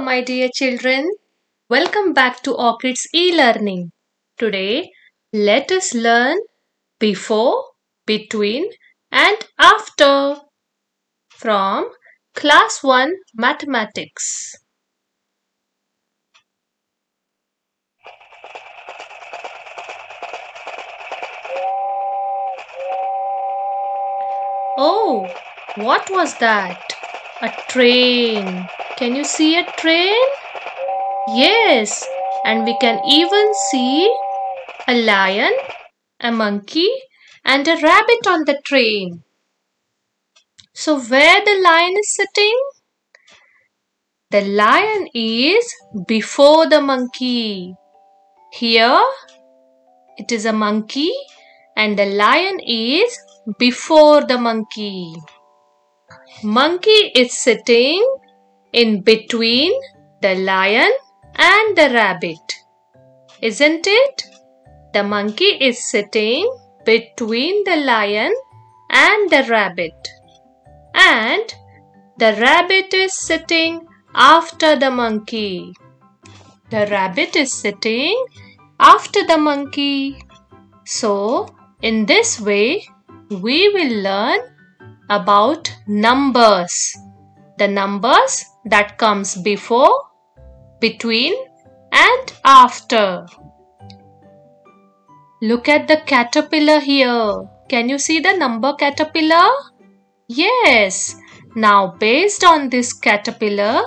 My dear children. Welcome back to Orchids e-learning. Today, let us learn before, between and after from Class 1 Mathematics. Oh, what was that? A train. Can you see a train? Yes, and we can even see a lion, a monkey, and a rabbit on the train. So, where the lion is sitting? The lion is before the monkey. Here, it is a monkey, and the lion is before the monkey. Monkey is sitting in between the lion and the rabbit. Isn't it? The monkey is sitting between the lion and the rabbit. And the rabbit is sitting after the monkey. The rabbit is sitting after the monkey. So, in this way, we will learn about numbers. The numbers that comes before, between and after. Look at the caterpillar here. Can you see the number caterpillar? Yes. Now based on this caterpillar,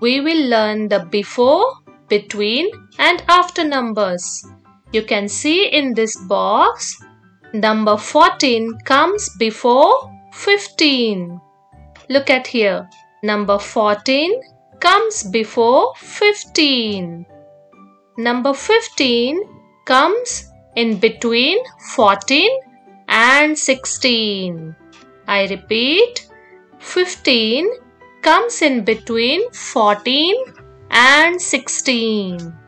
we will learn the before, between and after numbers. You can see in this box Number 14 comes before 15. Look at here. Number 14 comes before 15. Number 15 comes in between 14 and 16. I repeat, 15 comes in between 14 and 16.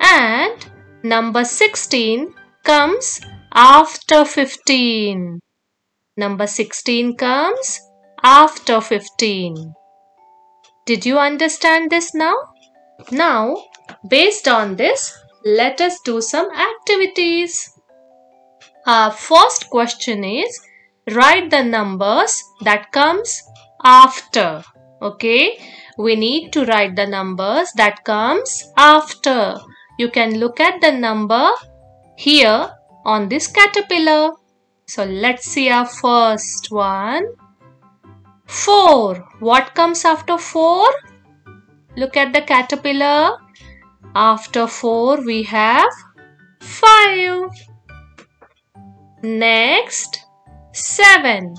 And number 16 comes after 15. Number 16 comes after 15. Did you understand this now? Now, based on this, let us do some activities. Our first question is write the numbers that comes after. Okay, we need to write the numbers that comes after. You can look at the number here on this caterpillar. So let's see our first one. 4. What comes after 4? Look at the caterpillar. After 4 we have 5. Next 7.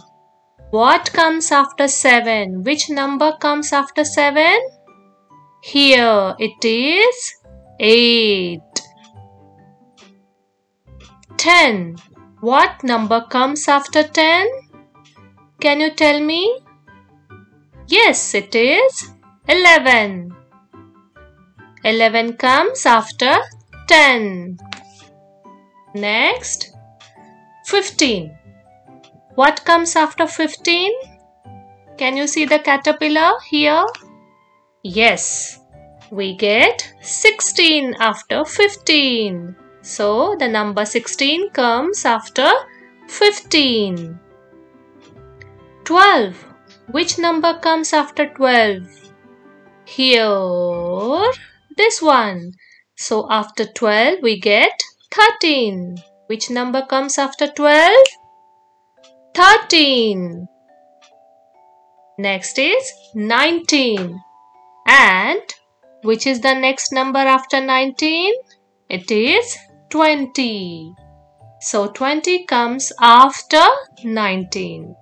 What comes after 7? Which number comes after 7? Here it is 8. 10. What number comes after 10? Can you tell me? Yes, it is 11. 11 comes after 10. Next, 15. What comes after 15? Can you see the caterpillar here? Yes, we get 16 after 15. So the number 16 comes after 15. 12. Which number comes after 12? Here, this one. So after 12 we get 13. Which number comes after 12? 13. Next is 19. And which is the next number after 19? It is 20. So 20 comes after 19.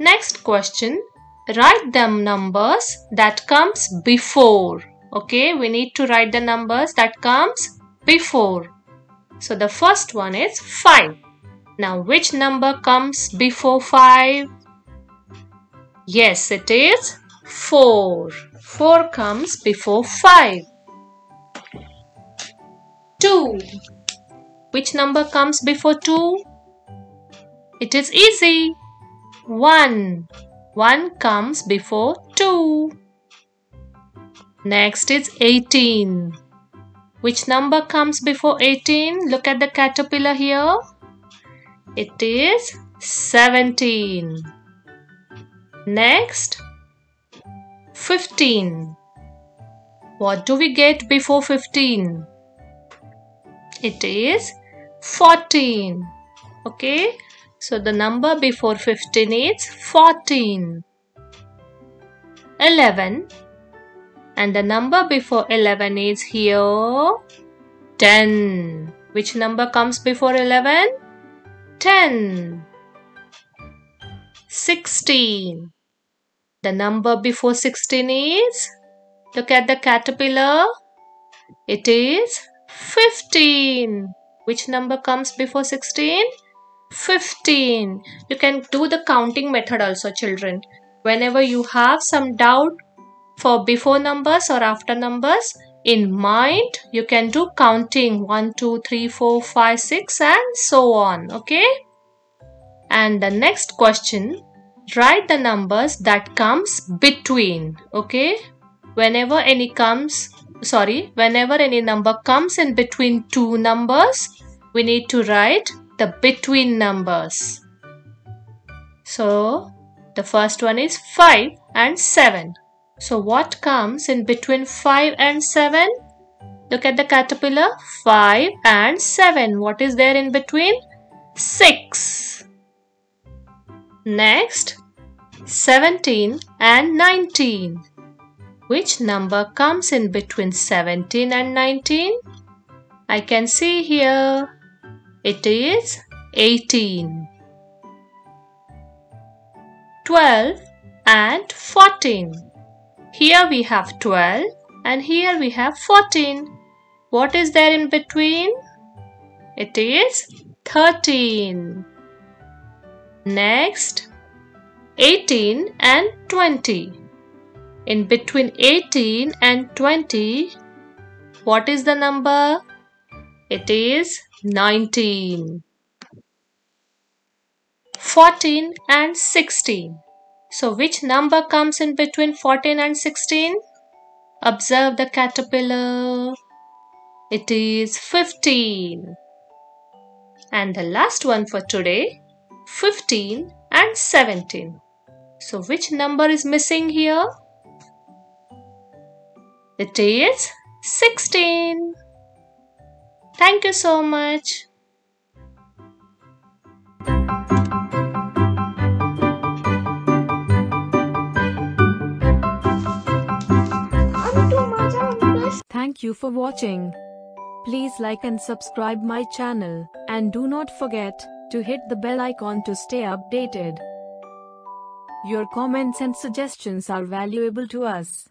Next question. Write them numbers that comes before. Okay, we need to write the numbers that comes before. So the first one is 5. Now which number comes before 5? Yes, it is 4. 4 comes before 5. 2. Which number comes before 2? It is easy. 1. 1 comes before 2. Next is 18. Which number comes before 18? Look at the caterpillar here. It is 17. Next, 15. What do we get before 15? It is 14. Okay, so the number before 15 is 14. 11 and the number before 11 is here 10. Which number comes before 11? 10. 16. The number before 16 is, look at the caterpillar, it is 15. Which number comes before 16? 15. You can do the counting method also children. Whenever you have some doubt for before numbers or after numbers, in mind you can do counting 1, 2, 3, 4, 5, 6 and so on. Okay. And the next question, write the numbers that comes between. Okay. Whenever any comes, sorry, whenever any number comes in between two numbers, we need to write the between numbers. So, the first one is 5 and 7. So what comes in between 5 and 7? Look at the caterpillar. 5 and 7. What is there in between? 6. Next, 17 and 19. Which number comes in between 17 and 19? I can see here. It is 18. 12 and 14. Here we have 12 and here we have 14. What is there in between? It is 13. Next, 18 and 20. In between 18 and 20, what is the number? It is 19. 14 and 16. So which number comes in between 14 and 16? Observe the caterpillar. It is 15. And the last one for today, 15 and 17. So which number is missing here? It is 16. Thank you so much. Thank you for watching. Please like and subscribe my channel and do not forget to hit the bell icon to stay updated. Your comments and suggestions are valuable to us.